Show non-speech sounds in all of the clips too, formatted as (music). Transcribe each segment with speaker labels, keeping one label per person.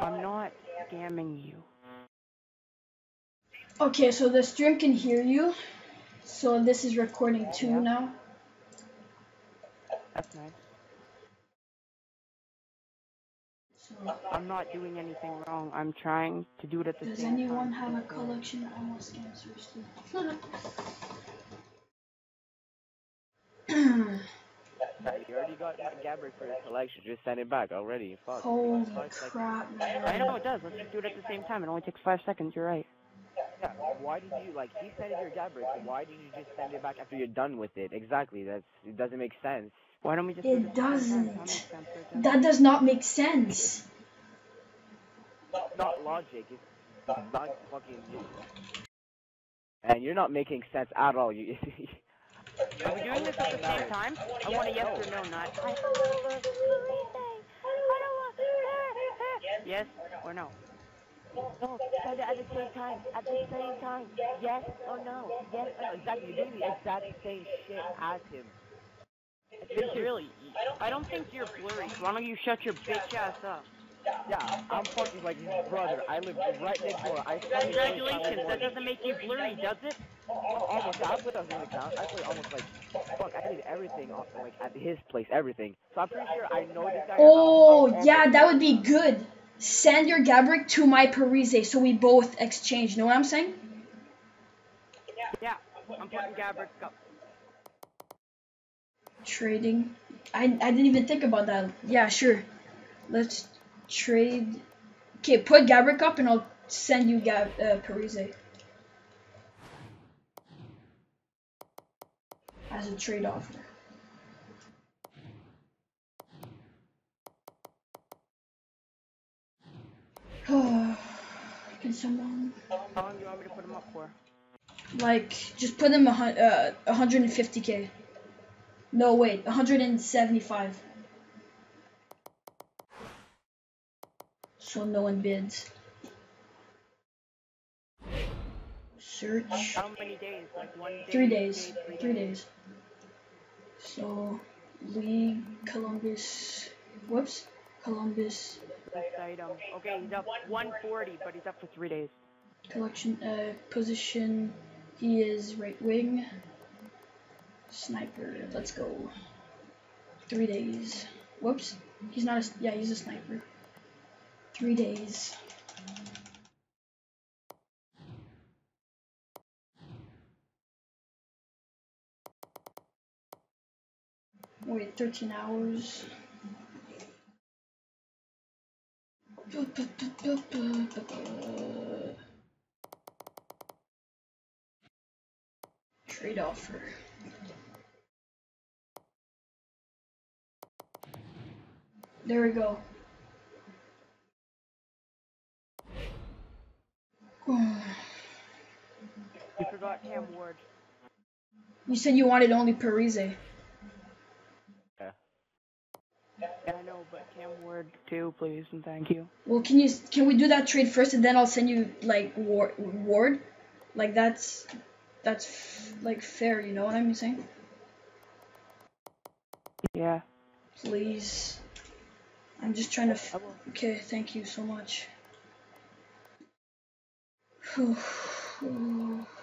Speaker 1: I'm not scamming you.
Speaker 2: Okay, so the stream can hear you. So this is recording too
Speaker 1: Yeah.
Speaker 2: now.
Speaker 1: That's nice.
Speaker 2: So
Speaker 1: I'm not doing anything wrong. I'm trying to do it at the
Speaker 2: does
Speaker 1: same time.
Speaker 2: Does anyone have a collection of almost answers? (clears throat) (clears throat)
Speaker 3: Yeah, you already got Gaborik for your collection. Just send it back already. Fuck.
Speaker 2: Holy
Speaker 3: Five seconds.
Speaker 2: crap,
Speaker 1: I know it does. Let's just do it at the same time. It only takes five seconds. You're right.
Speaker 3: Yeah, why did you like? He sent it your Gaborik. So why did you just send it back after you're done with it? Exactly. That's it. Doesn't make sense.
Speaker 1: Why don't we just?
Speaker 2: It
Speaker 1: do it at the same time? That
Speaker 2: doesn't.
Speaker 1: makes sense, right, Jen?
Speaker 2: That does not make sense.
Speaker 3: It's not logic. It's not fucking. And you're not making sense at all. You. (laughs)
Speaker 1: Are we doing this at the same time? I want a yes or no, not. I don't want a birthday. I don't want. Yes or no?
Speaker 3: No, at the same time. At the same time. Yes or no. Yes or no. Exactly. You're doing the exact same shit as him.
Speaker 1: Really? I don't think you're blurry. Why don't you shut your bitch ass up?
Speaker 3: Yeah, I'm fucking like his brother. I live right next door. I fucking
Speaker 1: Congratulations. That doesn't make you blurry, does it?
Speaker 3: Oh, almost. Yeah, I put those in the account. I played almost like fuck. I did everything on- like at his place, everything. So I'm pretty sure I know this guy.
Speaker 2: Oh,
Speaker 3: I'm- I'm
Speaker 2: yeah, that would be good. Send your Gaborik to my Parise so we both exchange. Know what I'm saying?
Speaker 1: Yeah. I'm putting Gaborik up.
Speaker 2: Trading. I, I didn't even think about that. Yeah, sure. Let's trade. Okay, put Gaborik up and I'll send you Gab uh, Parise. As a trade offer. (sighs) Can someone
Speaker 1: How long do you want me to put him up for?
Speaker 2: like just put him a uh, 150k? No, wait, 175. So no one bids. Search.
Speaker 1: How many days? Like one day?
Speaker 2: Three days. Three days. So League Columbus. Whoops. Columbus
Speaker 1: item. Okay, he's up 140, but he's up for three days.
Speaker 2: collection. Uh, position. He is right wing. Sniper. Let's go. Three days. Whoops. He's not a. Yeah, he's a sniper. Three days. Wait, 13 hours. Trade offer. There we go.
Speaker 1: You forgot Cam Ward.
Speaker 2: You said you wanted only Parise.
Speaker 1: Yeah, yeah. I know, but Cam Ward too, please and thank you.
Speaker 2: Well, can you can we do that trade first and then I'll send you like Ward? Ward? Like that's that's f- like fair. You know what I'm saying?
Speaker 1: Yeah.
Speaker 2: Please. I'm just trying to. Okay, thank you so much. Oh. (sighs)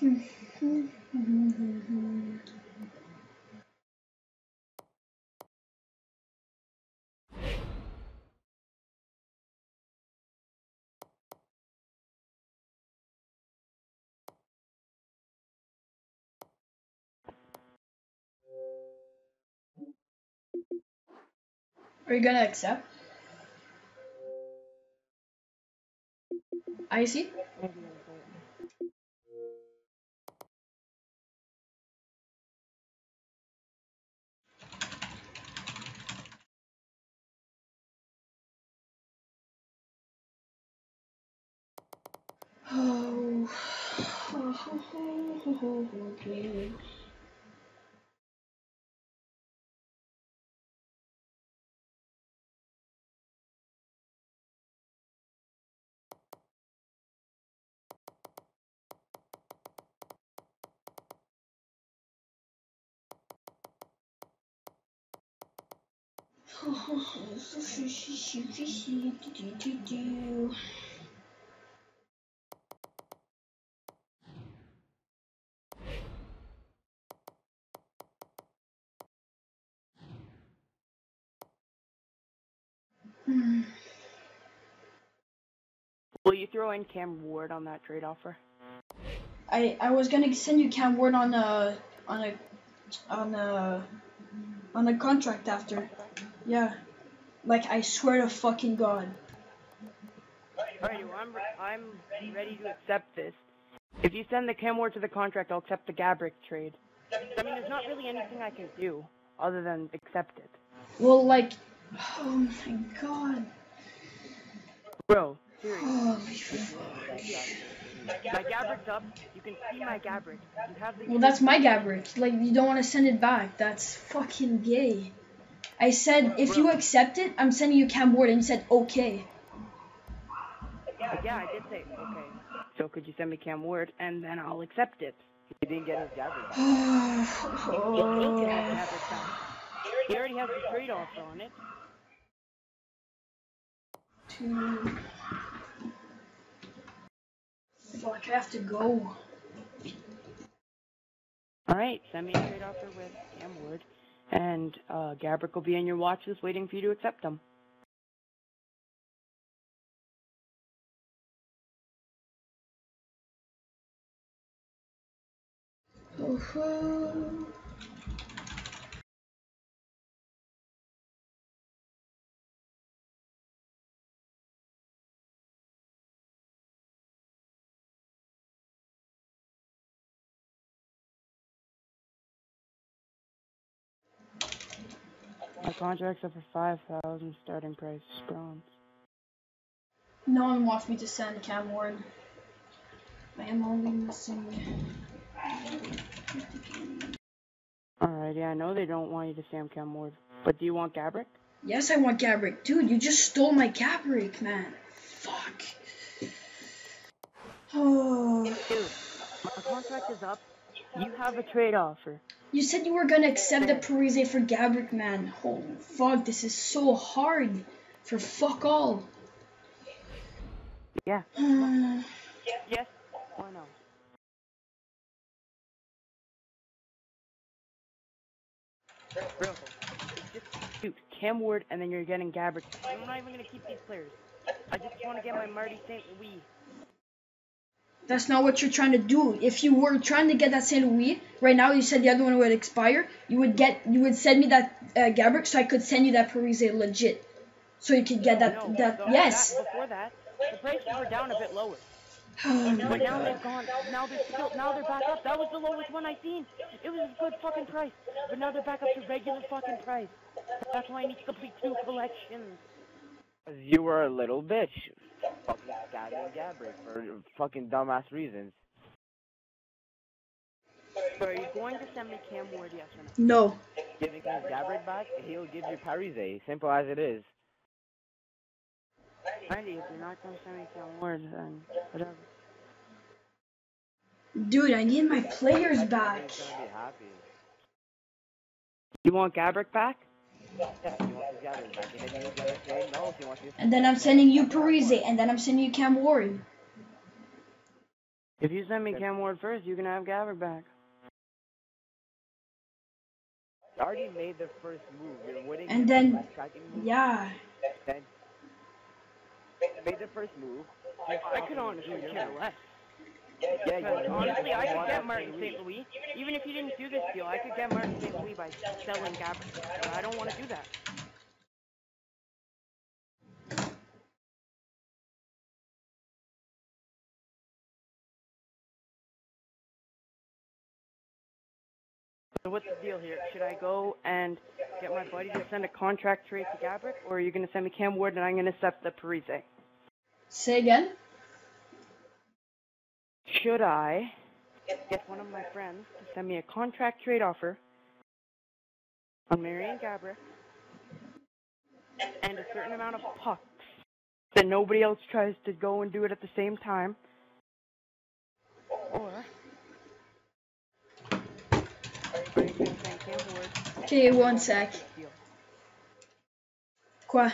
Speaker 2: Are you gonna accept? I see.
Speaker 3: 哦，好好好
Speaker 2: 好好好。
Speaker 1: 好好好，谢谢谢谢谢谢。Throw in Cam Ward on that trade offer?
Speaker 2: I I was gonna send you Cam Ward on a on a on a on a contract after. Yeah. Like I swear to fucking god.
Speaker 1: Alrighty, well, I'm, re- I'm ready to accept this. If you send the Cam Ward to the contract, I'll accept the Gaborik trade. I mean, there's not really anything I can do other than accept it.
Speaker 2: Well like (sighs) oh my god.
Speaker 1: Bro, seriously.
Speaker 2: Holy fuck.
Speaker 1: My up. You can see my. You have the
Speaker 2: Well that's my Gaborik. Like you don't wanna send it back. That's fucking gay. I said if you accept it, I'm sending you Cam Ward and you said okay.
Speaker 1: Yeah, I did say okay. So could you send me Cam Ward and then I'll accept it.
Speaker 3: He didn't get his Gaborik. (sighs)
Speaker 1: He'll get his
Speaker 2: oh.
Speaker 1: He already has the trade offer on it.
Speaker 2: Two. I have to go.
Speaker 1: Alright, send me a trade offer with Cam Ward. And uh, Gaborik will be on your watch list waiting for you to accept them.
Speaker 2: Oh,
Speaker 1: contract's up for 5000 starting price, bronze.
Speaker 2: No one wants me to send Cam Ward. I am only missing.
Speaker 1: Alright, yeah, I know they don't want you to send Cam Ward. But do you want Gaborik?
Speaker 2: Yes, I want Gaborik. Dude, you just stole my Gaborik, man. Fuck. Oh. (sighs)
Speaker 1: Dude, my contract is up. You have a trade offer.
Speaker 2: You said you were gonna accept the Parise for Gaborik, man. Holy fuck, this is so hard. For fuck all.
Speaker 1: Yeah.
Speaker 2: Hmm. (sighs)
Speaker 1: Yes or no? Bro, just shoot Cam Ward and then you're getting Gaborik. I'm not even gonna keep these players. I just want to get my Marty St. Louis.
Speaker 2: That's not what you're trying to do. If you were trying to get that Saint Louis, right now you said the other one would expire, you would get you would send me that uh, Gaborik so I could send you that Parise legit. So you could get that
Speaker 1: no,
Speaker 2: that
Speaker 1: before
Speaker 2: yes.
Speaker 1: That, before that, the prices were down a bit lower. (sighs)
Speaker 2: Oh
Speaker 1: But
Speaker 2: my
Speaker 1: now they've
Speaker 2: god.
Speaker 1: gone. Now they're still. Now they're back up. That was the lowest one I seen. It was a good fucking price. But now they're back up to regular fucking price. That's why I need to complete two collections.
Speaker 3: You were a little bitch. Fucking scattering Gaborik for fucking dumbass reasons.
Speaker 1: So are you going to send me Cam Ward? Yes or no?
Speaker 2: No.
Speaker 3: Giving his Gaborik back, he'll give you Parise. Simple as it is.
Speaker 1: Randy, if you're not going to send me Cam Ward, then whatever.
Speaker 2: Dude, I need my players back.
Speaker 3: everyone's gonna be happy.
Speaker 1: You want Gaborik back?
Speaker 3: And then he's gonna say no if he wants his
Speaker 2: And then I'm sending you Parise, and then I'm sending you Cam Ward.
Speaker 1: If you send me Cam Ward first, you can have Gaborik back.
Speaker 3: You already made the first move. You're waiting
Speaker 2: And then-
Speaker 3: the second move.
Speaker 2: Yeah.
Speaker 3: Then made the first move.
Speaker 1: I could honestly care less.
Speaker 3: Yeah, yeah,
Speaker 1: honestly, I could get Martin
Speaker 3: St. Louis.
Speaker 1: Even if you didn't do this deal, I could get Martin St. Louis by selling Gabriel. But I don't want to do that. So what's the deal here? Should I go and get my buddy to send a contract trade to Gaborik, or are you going to send me Cam Ward and I'm going to accept the Parise?
Speaker 2: Say again?
Speaker 1: Should I get one of my friends to send me a contract trade offer on Marian Gaborik and a certain amount of pucks that nobody else tries to go and do it at the same time? Or are you gonna send Cam Ward?
Speaker 2: Ok, one sec.
Speaker 1: Deal.
Speaker 2: Quoi?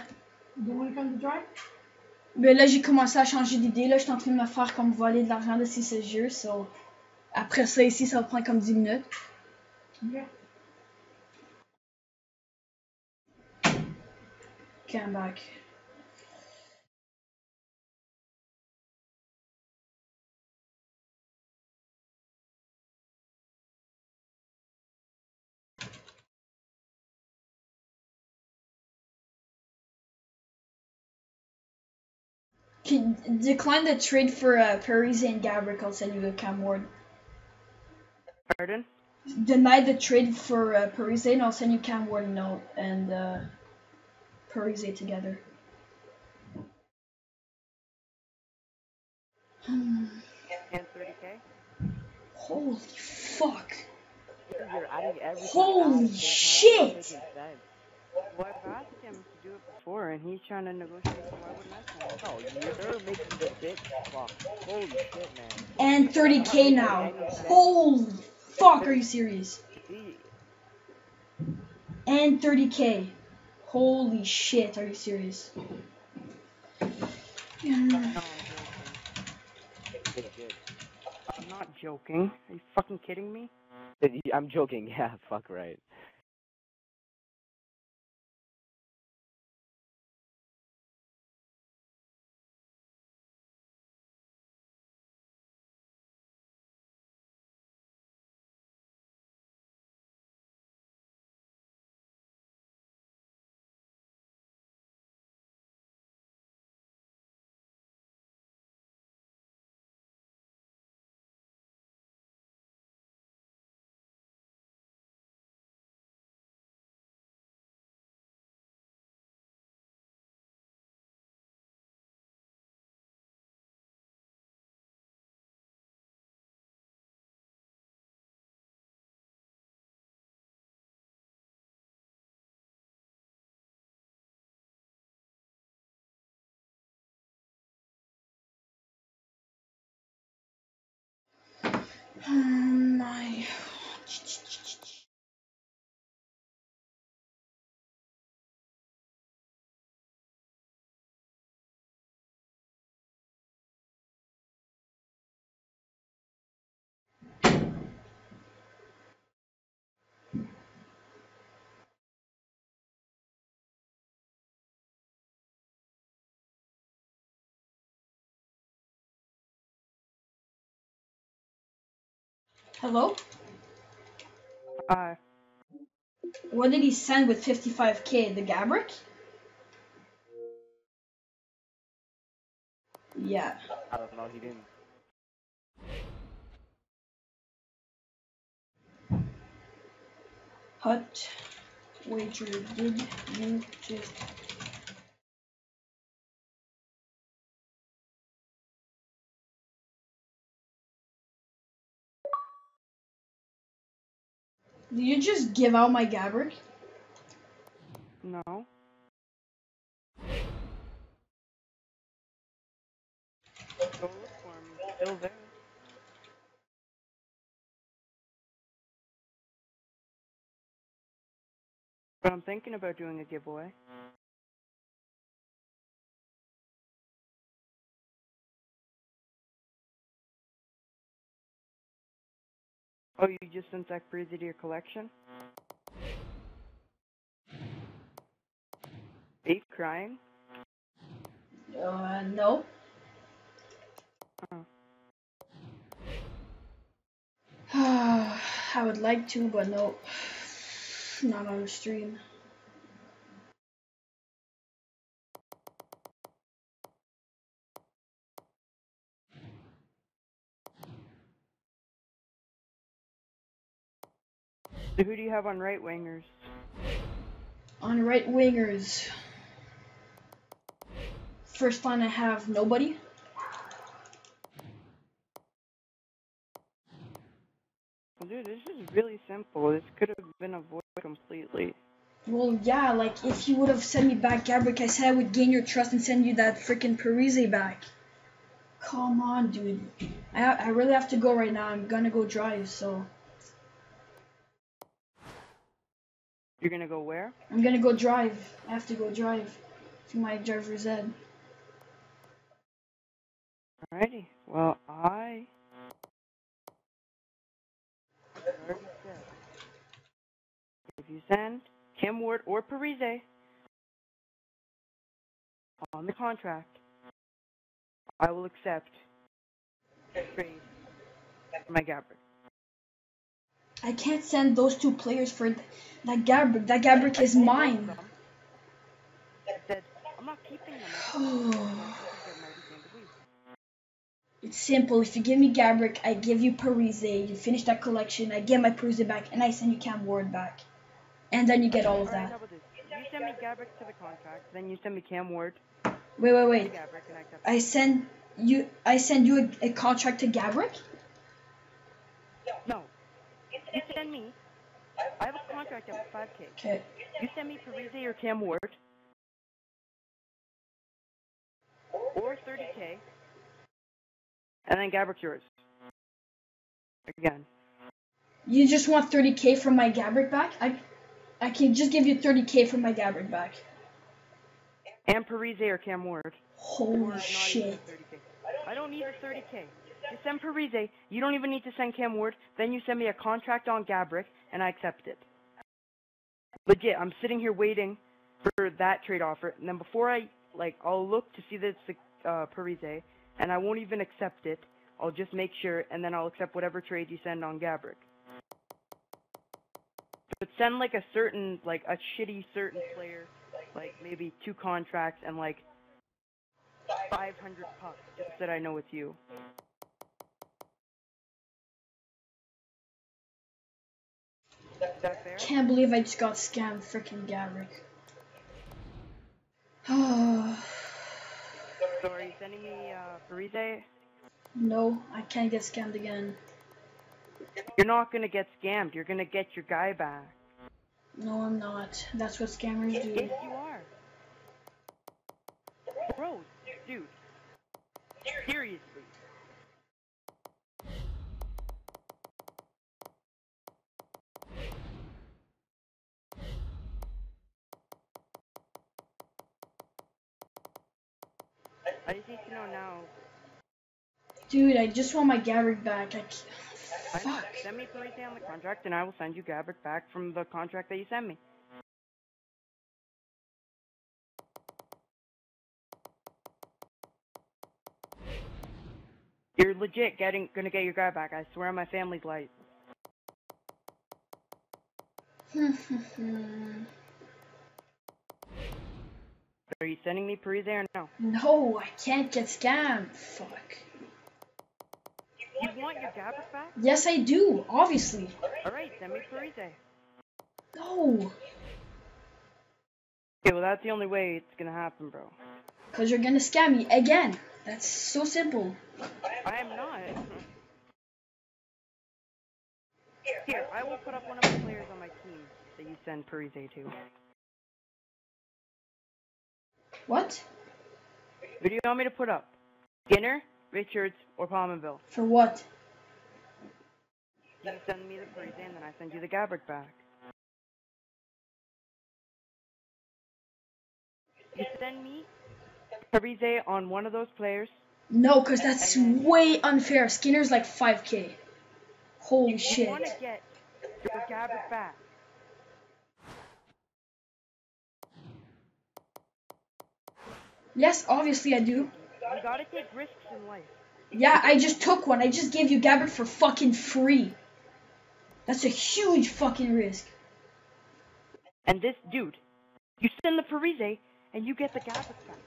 Speaker 2: Ben là, j'ai commencé à changer d'idée. Là, je suis en train de me faire comme voler de l'argent de ces CGE. So... Après ça, ici, ça va prendre comme 10 minutes. Okay, I'm back. Okay, decline the trade for uh, Parise and Gaborik. I'll send you Cam Ward.
Speaker 1: Pardon?
Speaker 2: Deny the trade for uh, Parise, and I'll send you Cam Ward and uh, Parise together. Hmm. (sighs) Holy fuck!
Speaker 3: You're adding everything.
Speaker 2: Holy
Speaker 3: at the same
Speaker 2: shit!
Speaker 3: it's not making sense.
Speaker 1: Well, I've asked him to do it before, and he's trying to negotiate, so why wouldn't I send him?
Speaker 3: You're making the bitch fuck. Holy shit, man.
Speaker 2: And 30k now. Holy fuck! Are you serious? And 30k. Holy shit! Are you serious? Yeah.
Speaker 1: No, I'm joking.
Speaker 3: good, good.
Speaker 1: I'm not joking. Are you fucking kidding me?
Speaker 3: I'm joking. (laughs) Yeah, fuck right.
Speaker 2: Oh my. Hello?
Speaker 1: Uh,
Speaker 2: What did he send with 55k? The Gaborik? Yeah.
Speaker 3: I don't know. He didn't.
Speaker 2: Hut wager did you just Did you just give out my Gaborik?
Speaker 1: no. Go Still there. But I'm thinking about doing a giveaway. Oh, you just sent Zach Parise to your collection? Are you crying?
Speaker 2: Uh, no.
Speaker 1: Oh. (sighs)
Speaker 2: I would like to, but no. (sighs) Not on the stream.
Speaker 1: So who do you have on right wingers?
Speaker 2: On right wingers. First line I have nobody.
Speaker 1: Dude, this is really simple. This could have been avoided completely.
Speaker 2: Well, yeah, like if you would have sent me back Gaborik, I said I would gain your trust and send you that freaking Parise back. Come on, dude. I I really have to go right now. I'm gonna go drive, so
Speaker 1: You're gonna go where?
Speaker 2: I'm gonna go drive. I have to go drive to my driver's ed.
Speaker 1: Alrighty. Well, I if you send Cam Ward or Parise on the contract, I will accept trade for my Gaborik.
Speaker 2: I can't send those two players for th- that Gaborik. That Gaborik is mine. (sighs) It's simple. If you give me Gaborik, I give you Parise. You finish that collection. I get my Parise back, and I send you Cam Ward back, and then you get all of that.
Speaker 1: You send me Gaborik to the contract, then you send me Cam Ward
Speaker 2: Wait, wait, wait.
Speaker 1: I
Speaker 2: send you. I send you a, a contract to Gaborik.
Speaker 1: No. Send me. I have a contract at 5K.
Speaker 2: Okay.
Speaker 1: You send me Parise or Cam Ward. Or 30K. And then Gaborik's yours. Again.
Speaker 2: You just want 30k from my Gaborik back? I, I can just give you 30k from my Gaborik back.
Speaker 1: And Parise or Cam Ward. Or
Speaker 2: Holy
Speaker 1: even
Speaker 2: shit.
Speaker 1: 30K. I don't need a 30K. You send Parise. You don't even need to send Cam Ward. Then you send me a contract on Gaborik, and I accept it. Legit, I'm sitting here waiting for that trade offer, and then before I like, I'll look to see that it's the uh, Parise, and I won't even accept it. I'll just make sure, and then I'll accept whatever trade you send on Gaborik. But send like a certain, like a shitty certain player, like maybe two contracts and like 500 pucks, just that I know it's you.
Speaker 2: Can't believe I just got scammed, freaking Gaborik. (sighs)
Speaker 1: So are you sending me uh, Parise?
Speaker 2: no, I can't get scammed again.
Speaker 1: You're not gonna get scammed. You're gonna get your guy back.
Speaker 2: No, I'm not. That's what scammers do.
Speaker 1: Yes, you are. Bro, dude. Seriously. I just need to know now.
Speaker 2: Dude, I just want my Gaborik back. I can't. Fuck.
Speaker 1: Send me Parise on the contract, and I will send you Gaborik back from the contract that you sent me. You're legit getting gonna get your guy back. I swear on my family's life. (laughs) Are you sending me Parise or no?
Speaker 2: no, I can't get scammed. Fuck.
Speaker 1: You want your Gaborik back?
Speaker 2: Yes, I do. Obviously.
Speaker 1: All right, send me Parise.
Speaker 2: No.
Speaker 1: Okay, well that's the only way it's gonna happen, bro.
Speaker 2: Because you're gonna scam me again. That's so simple.
Speaker 1: I am not. Here, I will put up one of the players on my team that you send Parise to.
Speaker 2: What?
Speaker 1: Who do you want me to put up? Skinner, Richards, or Palmerville?
Speaker 2: For what?
Speaker 1: You send me the Parise and then I send you the Gaborik back. You send me Parise on one of those players.
Speaker 2: No, because that's way unfair. Skinner's like 5k. Holy
Speaker 1: You
Speaker 2: shit.
Speaker 1: want to get your Gaborik back.
Speaker 2: Yes, obviously I do.
Speaker 1: You gotta take risks in life.
Speaker 2: Yeah, I just took one. I just gave you Gaborik for fucking free. That's a huge fucking risk.
Speaker 1: And this dude, you send the Parise and you get the Gaborik back.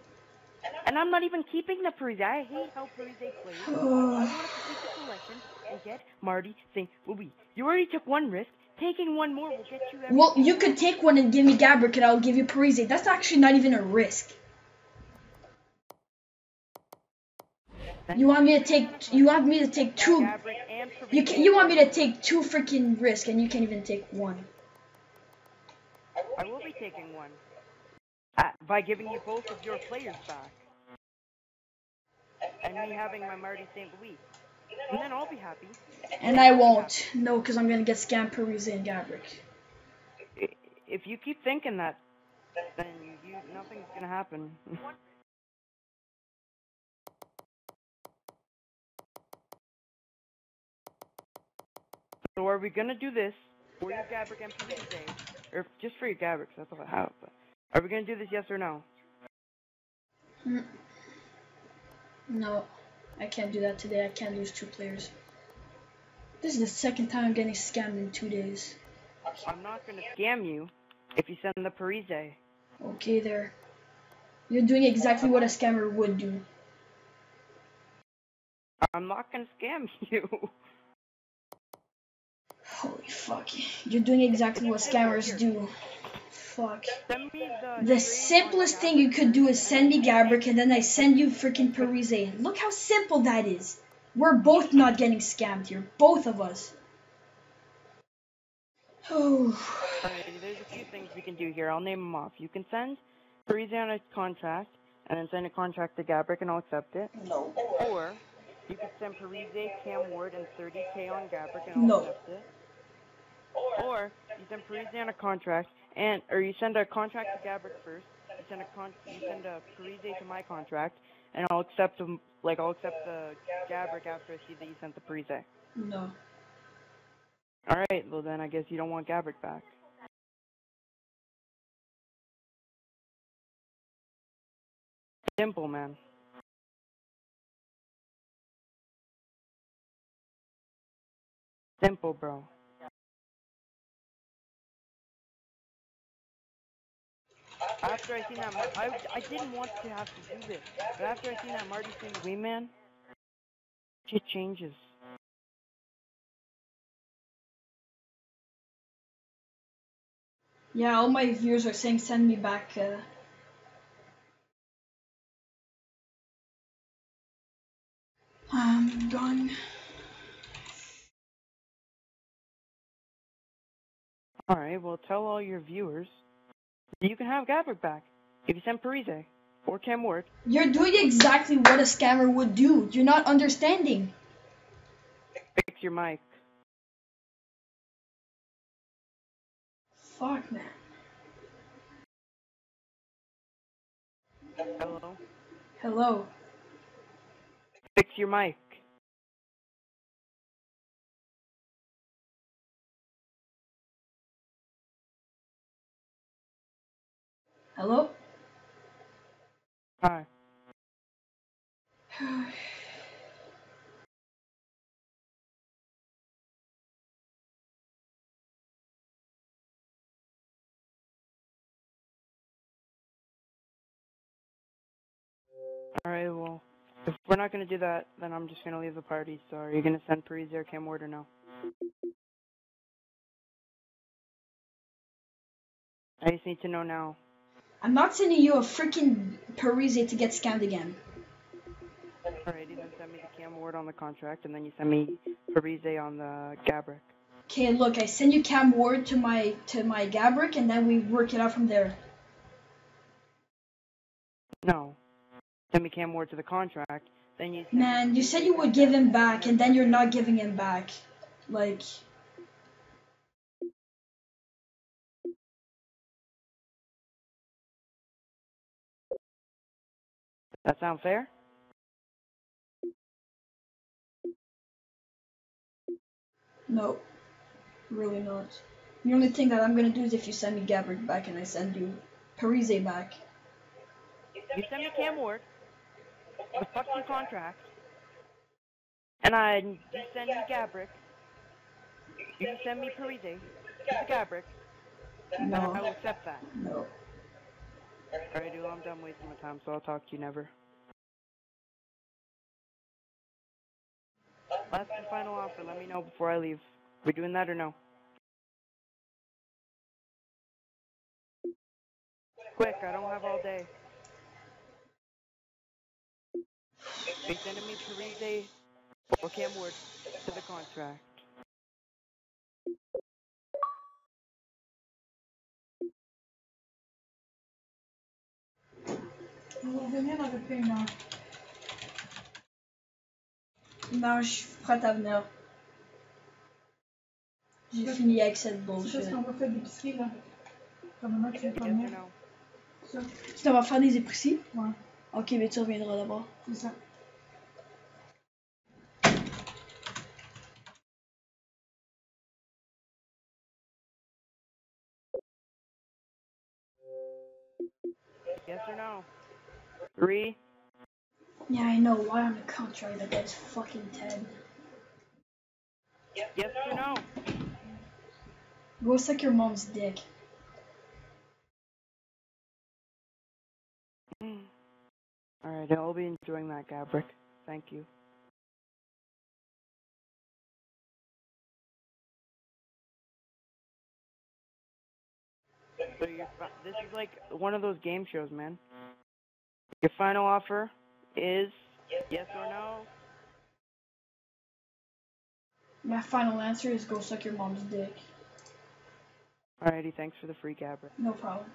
Speaker 1: And I'm not even keeping the Parise. I hate how Parise plays. I want to complete the collection and get Marty St. Louis. You already took one risk. taking one more will get you. Every
Speaker 2: Well, you could take one and give me Gaborik, and I'll give you Parise. That's actually not even a risk. You want me to take? You want me to take two? You can, You want me to take two freaking risks, and you can't even take one.
Speaker 1: I will be taking one. Uh, by giving you both of your players back. And me having my Marty St. Louis. And then I'll be happy.
Speaker 2: And I won't. No, because I'm gonna get scammed Parise and
Speaker 1: Gaborik. If you keep thinking that, then you, nothing's gonna happen. (laughs) so are we gonna do this for your Gaborik and Parise? Or just for your Gaborik, that's all I have. But are we gonna do this yes or no?
Speaker 2: Mm. No, I can't do that today. I can't lose two players. This is the second time I'm getting scammed in two days.
Speaker 1: I'm not gonna scam you if you send the Parise.
Speaker 2: Okay, there. You're doing exactly what a scammer would do.
Speaker 1: I'm not gonna scam (laughs) you.
Speaker 2: Holy fuck. You're doing exactly what scammers do. Fuck.
Speaker 1: The.
Speaker 2: The simplest thing you could do is send me Gaborik and then I send you freaking Parise. Look how simple that is. We're both not getting scammed here. Both of us. Oh.
Speaker 1: Alright, there's a few things we can do here. I'll name them off. You can send Parise on a contract, and then send a contract to Gaborik, and I'll accept it.
Speaker 2: No.
Speaker 1: Or you could send Parise, Cam Ward, and 30k on Gaborik, and I'll
Speaker 2: No.
Speaker 1: accept it. Or you send Parise on a contract, and or you send a contract to Gaborik first. You send a con, you send a Parise to my contract, and I'll accept them. Like I'll accept the Gaborik after I see that you sent the Parise.
Speaker 2: No.
Speaker 1: All right, well then I guess you don't want Gaborik back. Simple, man. Simple, bro. After I seen that, I I didn't want to have to do this, but after I seen that Marty St. Louis man, shit changes.
Speaker 2: Yeah, all my viewers are saying send me back. Uh... I'm done.
Speaker 1: All right, well, tell all your viewers that you can have Gaborik back if you send Parise or Cam Ward.
Speaker 2: You're doing exactly what a scammer would do. You're not understanding.
Speaker 1: Fix your mic.
Speaker 2: Fuck, man.
Speaker 1: Hello.
Speaker 2: Hello.
Speaker 1: Fix your mic.
Speaker 2: Hello?
Speaker 1: Hi. (sighs) All right, well, if we're not gonna do that, then I'm just gonna leave the party. So, are you gonna send Parise or Cam Ward or no? I just need to know now.
Speaker 2: I'm not sending you a freaking Parise to get scammed again.
Speaker 1: Alrighty, then send me the Cam Ward on the contract, and then you send me Parise on the Gaborik.
Speaker 2: Okay, look, I send you Cam Ward to my to my Gaborik, and then we work it out from there.
Speaker 1: No. Send me Cam Ward to the contract, then you.
Speaker 2: Man, you said you would give him back, and then you're not giving him back. Like,
Speaker 1: That sound fair?
Speaker 2: no, really not. The only thing that I'm gonna do is if you send me Gaborik back and I send you Parise back.
Speaker 1: You send me Cam Ward, the fucking contract, and I you send me Gaborik. You send me Parise, Gaborik, and I will accept that.
Speaker 2: no.
Speaker 1: Alright, dude, I'm done wasting my time, so I'll talk to you never. Last and final offer. Let me know before I leave. We doing that or no? Quick, I don't have all day. They sent me Parise or Cam Ward to the contract.
Speaker 4: Well, then you're another thing now?
Speaker 2: Non, je suis prête à venir. J'ai fini avec cette
Speaker 4: C'est
Speaker 2: bullshit.
Speaker 4: juste qu'on va faire l'épicerie, là. Comme moi, tu veux pas venir.
Speaker 2: Tu t'en vas faire des épiceries?
Speaker 4: Ouais.
Speaker 2: Ok, mais tu reviendras d'abord.
Speaker 4: c'est ça.
Speaker 1: Yes or no? Three.
Speaker 2: Yeah, I know. Why on the contrary that guy's fucking Ted.
Speaker 1: Yes or no?
Speaker 2: Go suck your mom's dick. Mm.
Speaker 1: Alright, I'll be enjoying that, Gaborik. Thank you. So your this is like one of those game shows, man. Your final offer is yes or no?
Speaker 2: My final answer is go suck your mom's dick.
Speaker 1: Alrighty, thanks for the free Gaborik.
Speaker 2: No problem.